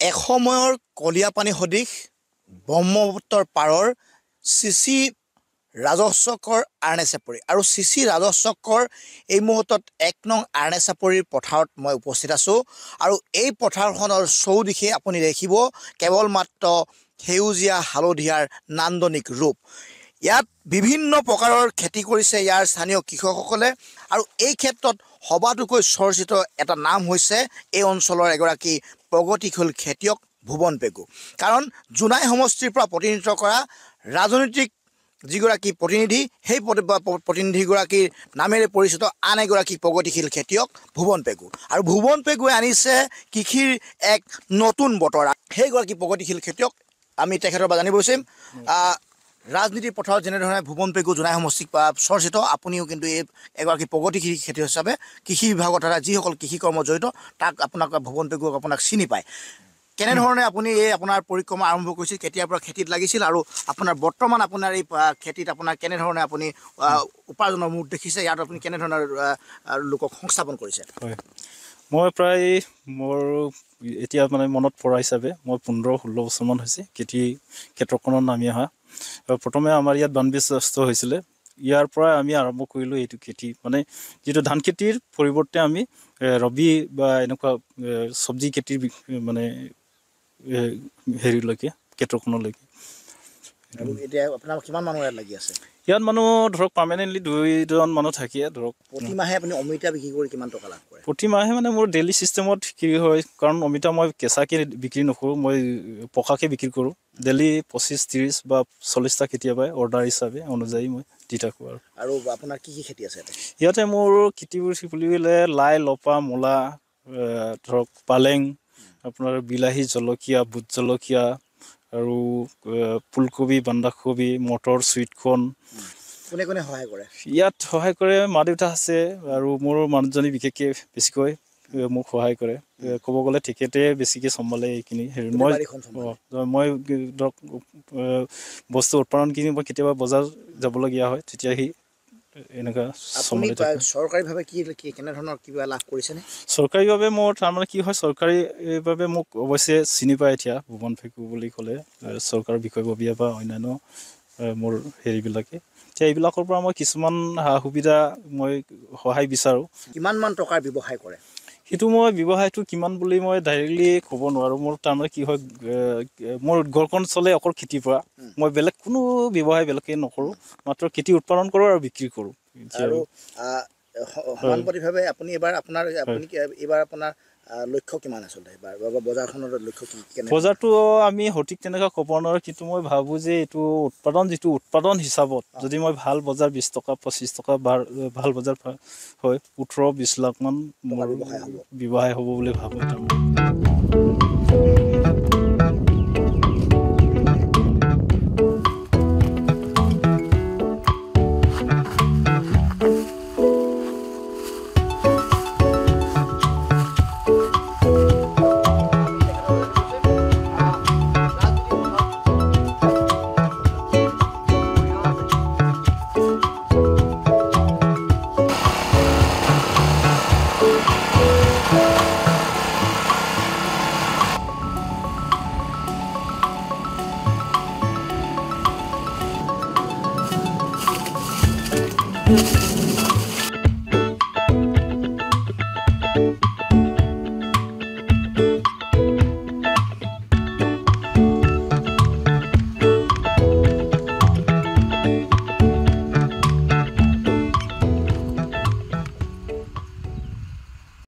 এসময়ৰ কলীয়াপানী সদৃশ ব্ৰহ্মপুত্ৰৰ পাৰৰ চিচি ৰাজহ চকৰ আৰ্নে চাপৰি। আৰু চিচি ৰাজহ চকৰ এই মুহূৰ্তত এক নং আৰ্নে চাপৰিৰ পথাৰত মই উপস্থিত আছোঁ। আৰু এই পথাৰখনৰ চৌদিশে আপুনি দেখিব কেৱল মাত্ৰ সেউজীয়া হালধীয়াৰ নান্দনিক ৰূপ। ইয়াত বিভিন্ন প্ৰকাৰৰ খেতি কৰিছে ইয়াৰ স্থানীয় কৃষকসকলে। আৰু এই ক্ষেত্ৰত সবাতোকৈ চৰ্চিত এটা নাম হৈছে এই অঞ্চলৰ এগৰাকী প্ৰগতিশীল খেতিয়ক ভুৱন পেগু। কাৰণ জোনাই সমষ্টিৰ পৰা প্ৰতিনিধিত্ব কৰা ৰাজনৈতিক যিগৰাকী প্ৰতিনিধি সেই প্ৰতিনিধিগৰাকীৰ নামেৰে পৰিচিত আন এগৰাকী প্ৰগতিশীল খেতিয়ক ভুৱন পেগু। আৰু ভুৱন পেগুৱে আনিছে কৃষিৰ এক নতুন বতৰ। সেইগৰাকী প্ৰগতিশীল খেতিয়ক আমি তেখেতৰ পৰা জানিব বিচাৰিম। ৰাজনীতিৰ পথাৰত যেনেধৰণে ভুৱন পেগু জোনাই সমষ্টিক চৰ্চিত আপুনিও কিন্তু এই এগৰাকী প্ৰগতিশীল খেতিয়ক হিচাপে কৃষি বিভাগৰ দ্বাৰা যিসকল কৃষি কৰ্ম জড়িত তাক আপোনাক ভুৱন পেগুক আপোনাক চিনি পায়। কেনেধৰণে আপুনি এই আপোনাৰ পৰিক্ৰমা আৰম্ভ কৰিছিল কেতিয়াৰ পৰা খেতিত লাগিছিল আৰু আপোনাৰ বৰ্তমান আপোনাৰ এই খেতিত আপোনাৰ কেনেধৰণে আপুনি উপাৰ্জনৰ মুঠ দেখিছে ইয়াত আপুনি কেনেধৰণৰ লোকক সংস্থাপন কৰিছে? হয়। মই প্ৰায় মোৰ এতিয়া মানে মনত পৰা হিচাপে মই পোন্ধৰ ষোল্ল বছৰমান হৈছে খেতি ক্ষেত্ৰখনত নামি অহা। প্ৰথমে আমাৰ ইয়াত বানবিষ্ট হৈছিলে। ইয়াৰ পৰাই আমি আৰম্ভ কৰিলোঁ এইটো খেতি। মানে যিটো ধান খেতিৰ পৰিৱৰ্তে আমি ৰবি বা এনেকুৱা চব্জি খেতিৰ মানে হেৰিলৈকে ক্ষেত্ৰখনলৈকে ইয়াত মানুহ ধৰক পাৰ্মানেণ্টলি দুইজন মানুহ থাকে ধৰক। প্ৰতিমাহে আপুনি অমিতা বিক্ৰী কৰি কিমান টকা লাভ কৰে? প্ৰতিমাহে মানে মোৰ ডেইলি চিষ্টেমত কি হয় কাৰণ অমিতা মই কেঁচাকৈ বিক্ৰী নকৰোঁ মই পকাকৈ বিক্ৰী কৰোঁ। ডেইলি পঁচিছ ত্ৰিছ বা চল্লিছটা কেতিয়াবাই অৰ্ডাৰ হিচাপে অনুযায়ী মই দি থাকোঁ আৰু। আৰু আপোনাৰ কি কি খেতি আছে ইয়াতে? মোৰ খেতিবোৰ বুলিলে লাই লফা মূলা ধৰক পালেং আপোনাৰ বিলাহী জলকীয়া বুট জলকীয়া আৰু ফুলকবি বন্ধাকবি মটৰ চুইটকৰ্ণ কোনে কোনে সহায় কৰে? ইয়াত সহায় কৰে মা দেউতা আছে আৰু মোৰ মানুহজনী বিশেষকৈ বেছিকৈ মোক সহায় কৰে। ক'ব গ'লে তেখেতে বেছিকৈ চম্ভালে এইখিনি। হেৰি মই মই ধৰক বস্তু উৎপাদনখিনি মই কেতিয়াবা বজাৰ যাবলগীয়া হয় তেতিয়া সি এনেকুৱা চৰকাৰীভাৱে কি কেনেধৰণৰ কিবা লাভ কৰিছেনে চৰকাৰীভাৱে মোৰ তাৰমানে কি হয় চৰকাৰীভাৱে মোক অৱশ্যে চিনি পায় এতিয়া ভুৱন ফেকু বুলি ক'লে চৰকাৰৰ বিষয়ববীয়া বা অন্যান্য মোৰ হেৰিবিলাকে। এতিয়া এইবিলাকৰ পৰা মই কিছুমান সা সুবিধা মই সহায় বিচাৰোঁ। কিমানমান টকাৰ ব্যৱসায় কৰে? সেইটো মই ব্যৱসায়টো কিমান বুলি মই ডাইৰেক্টলি ক'ব নোৱাৰোঁ। মোৰ তাৰমানে কি হয় মোৰ ঘৰখন চলে অকল খেতিৰ পৰা। মই বেলেগ কোনো ব্যৱসায় বেলেগকৈ নকৰোঁ মাত্ৰ খেতি উৎপাদন কৰোঁ আৰু বিক্ৰী কৰোঁ। আৰু সমানপতিভাৱে আপুনি এইবাৰ আপোনাৰ আপুনি এইবাৰ আপোনাৰ লক্ষ্য কিমান আচলতে? বজাৰখনৰ লক্ষ্য কি বজাৰটো আমি সঠিক তেনেকৈ ক'ব নোৱাৰোঁ কিন্তু মই ভাবোঁ যে এইটো উৎপাদন যিটো উৎপাদন হিচাপত যদি মই ভাল বজাৰ বিছ টকা পঁচিছ টকা ভাল বজাৰ হয় ওঠৰ বিছ লাখমান মোৰ ব্যৱসায় হ'ব। বুলি ভাবোঁ